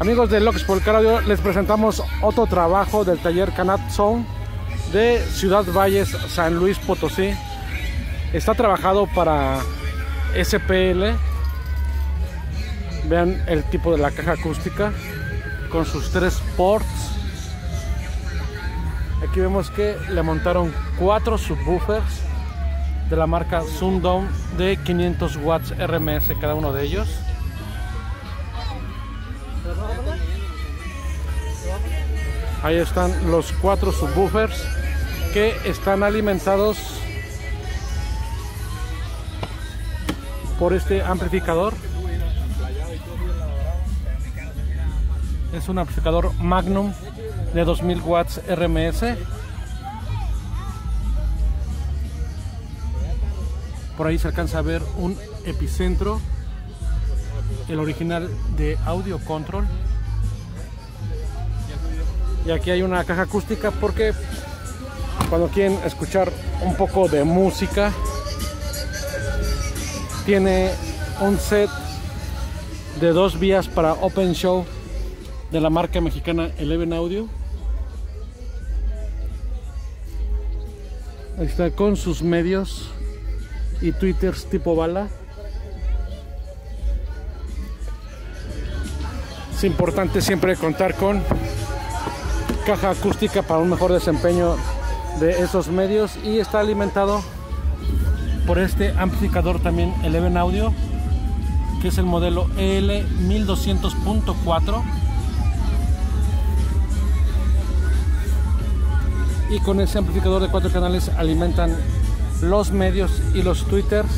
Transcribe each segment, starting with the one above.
Amigos de Lux por Audio, les presentamos otro trabajo del taller Canat Zone de Ciudad Valles, San Luis Potosí. Está trabajado para SPL. Vean el tipo de la caja acústica con sus tres ports. Aquí vemos que le montaron cuatro subwoofers de la marca Sundown de 500 watts RMS cada uno de ellos. Ahí están los cuatro subwoofers que están alimentados por este amplificador. Es un amplificador Magnum de 2000 watts RMS. Por ahí se alcanza a ver un epicentro, el original de Audio Control. Y aquí hay una caja acústica porque cuando quieren escuchar un poco de música, tiene un set de dos vías para Open Show de la marca mexicana Eleven Audio. Ahí está con sus medios y twitters tipo bala. Es importante siempre contar con caja acústica para un mejor desempeño de esos medios y está alimentado por este amplificador también Eleven Audio que es el modelo EL1200.4 y con ese amplificador de cuatro canales alimentan los medios y los twitters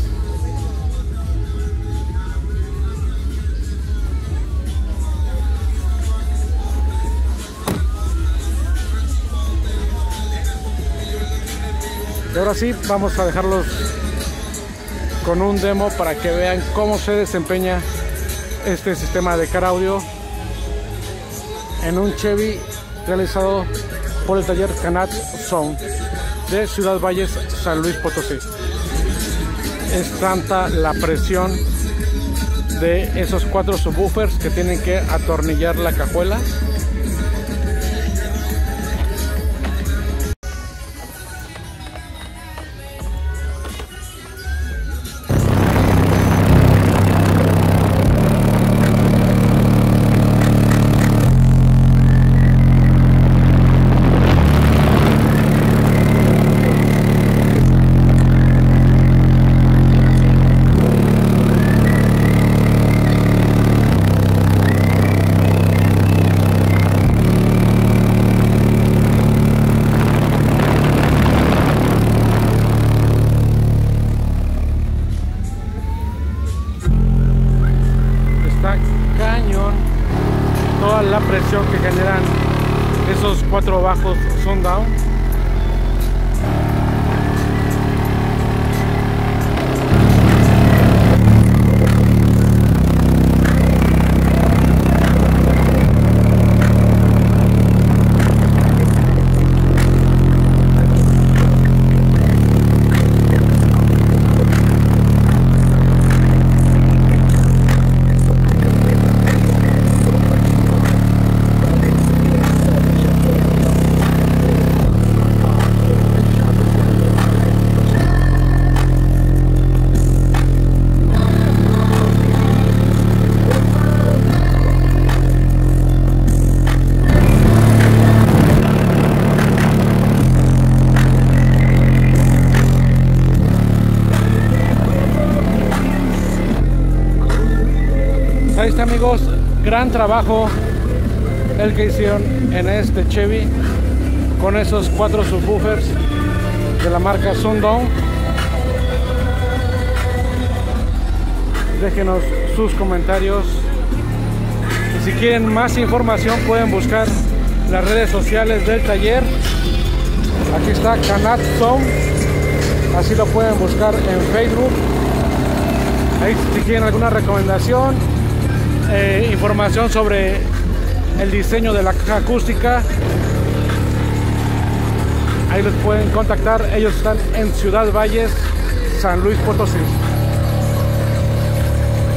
y ahora sí vamos a dejarlos con un demo para que vean cómo se desempeña este sistema de car audio en un Chevy realizado por el taller Canat Sound de Ciudad Valles, San Luis Potosí. Es tanta la presión de esos cuatro subwoofers que tienen que atornillar la cajuela la presión que generan esos cuatro bajos down Ahí está amigos, gran trabajo el que hicieron en este Chevy con esos cuatro subwoofers de la marca Sundown. Déjenos sus comentarios. Y si quieren más información pueden buscar las redes sociales del taller. Aquí está Canat Zone. Así lo pueden buscar en Facebook. Ahí si quieren alguna recomendación, eh, información sobre el diseño de la acústica. Ahí los pueden contactar. Ellos están en Ciudad Valles San Luis Potosí